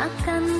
akan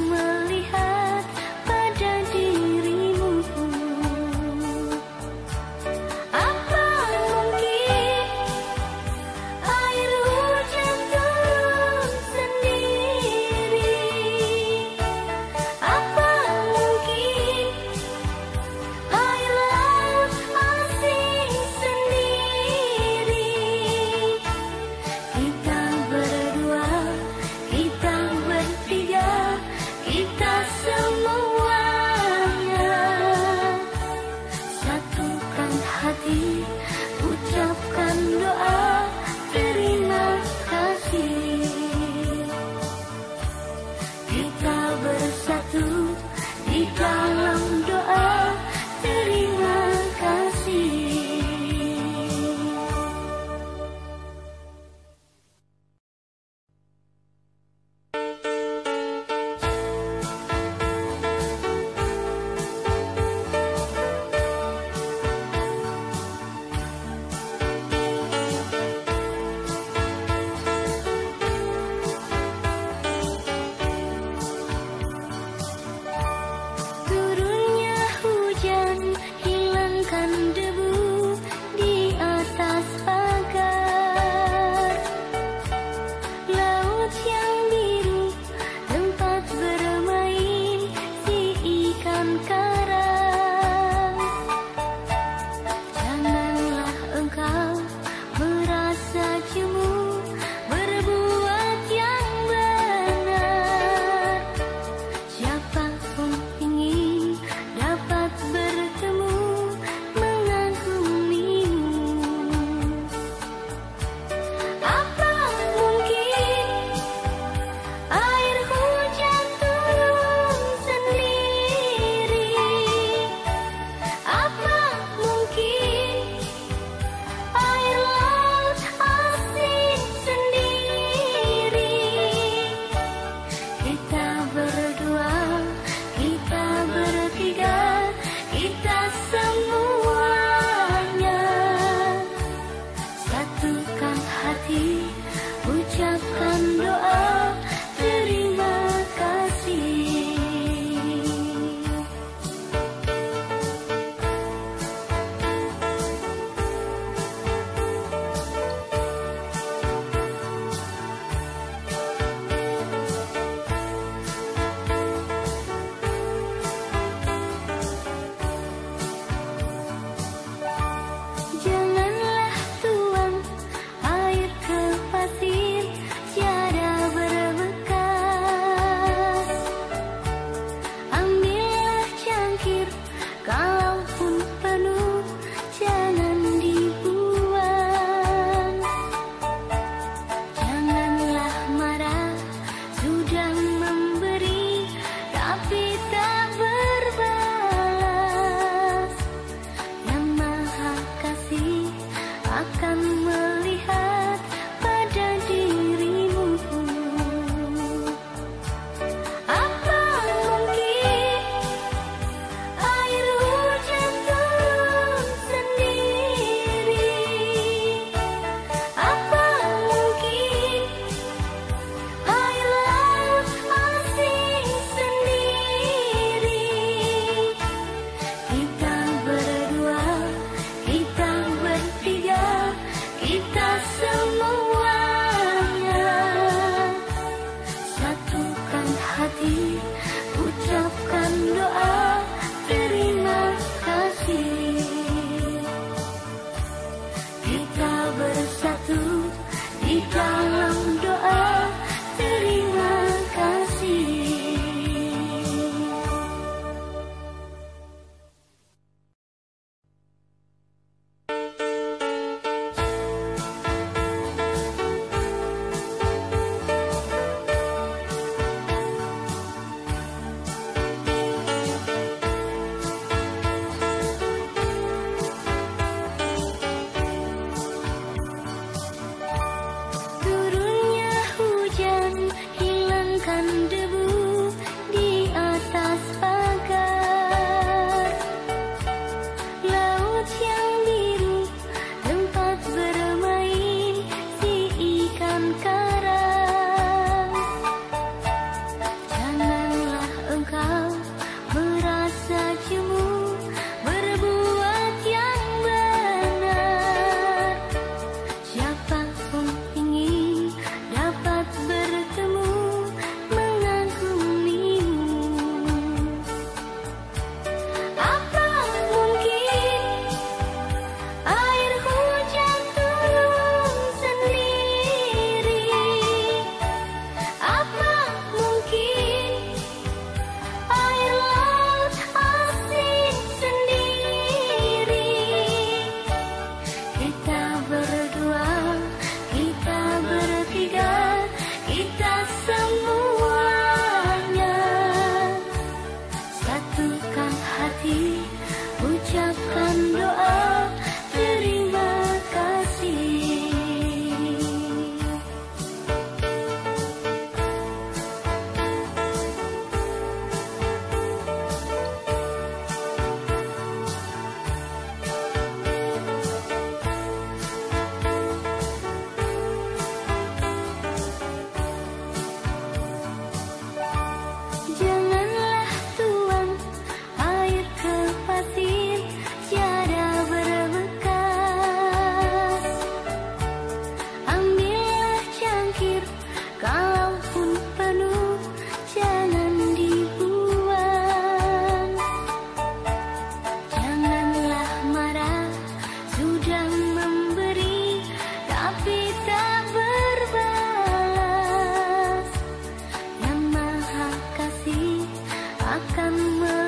Cảm